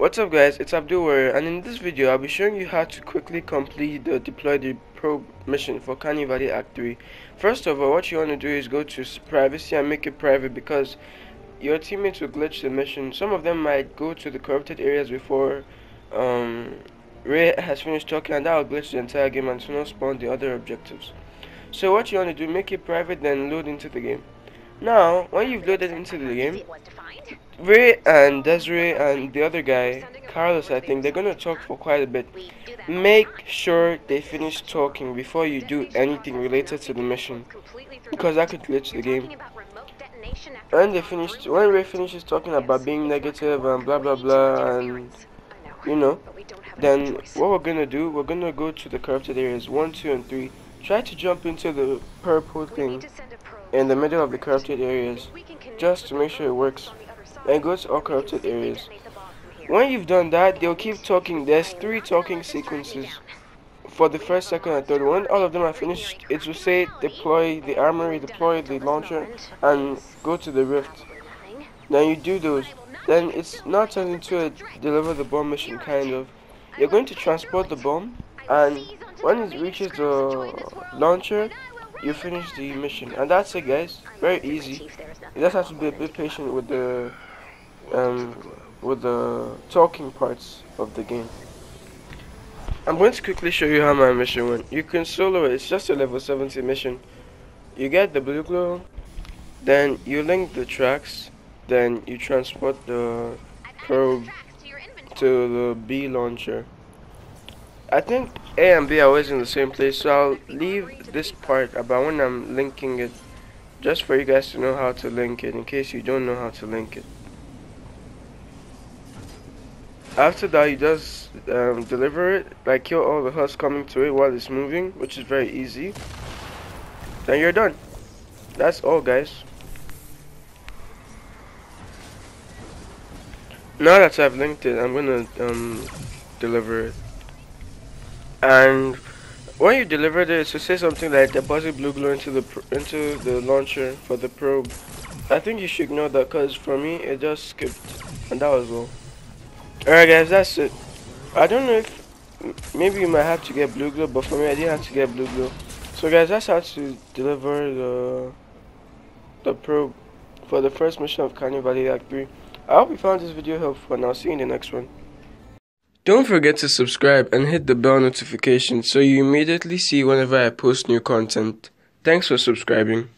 What's up guys, it's Abdul Warrior and in this video I'll be showing you how to quickly complete the deploy the probe mission for Canny Valley Act 3. First of all, what you want to do is go to privacy and make it private because your teammates will glitch the mission. Some of them might go to the corrupted areas before um, Ray has finished talking and that will glitch the entire game and so not spawn the other objectives. So what you want to do, make it private then load into the game. Now, when you've loaded into the game, Ray and Desiree and the other guy, Carlos, I think, they're gonna talk for quite a bit. Make sure they finish talking before you do anything related to the mission, because that could glitch the game. When they finish, when Ray finishes talking about being negative and blah blah blah, and you know, then what we're gonna do, we're gonna go to the corrupted areas one, two, and three. Try to jump into the purple thing in the middle of the corrupted areas, just to make sure it works. and go to all corrupted areas. When you've done that, they'll keep talking. There's three talking sequences. for the first, second, and third. When all of them are finished, it will say deploy the armory, deploy the launcher, and go to the rift. Then you do those. Then it's not turning into a deliver the bomb mission kind of. You're going to transport the bomb, and when it reaches the launcher, you finish the mission. And that's it, guys. Very easy. You just have to be a bit patient with the um, with the talking parts of the game. I'm going to quickly show you how my mission went. You can solo it, it's just a level 70 mission. You get the BluGlo, then you link the tracks, then you transport the probe to the B launcher. I think A and B are always in the same place, so I'll leave this part about when I'm linking it, just for you guys to know how to link it, in case you don't know how to link it. After that you just um, deliver it like kill all the husks coming to it while it's moving which is very easy. Then you're done. That's all guys. Now that I've linked it I'm gonna um, deliver it and when you deliver it to say something like deposit BluGlo into the into the launcher for the probe I think you should ignore that because for me it just skipped and that was all Alright guys, that's it. I don't know if maybe you might have to get BluGlo, but for me I didn't have to get BluGlo. So guys, that's how to deliver the the probe for the first mission of Canny Valley Act 3. I hope you found this video helpful and I'll see you in the next one. Don't forget to subscribe and hit the bell notification so you immediately see whenever I post new content. Thanks for subscribing.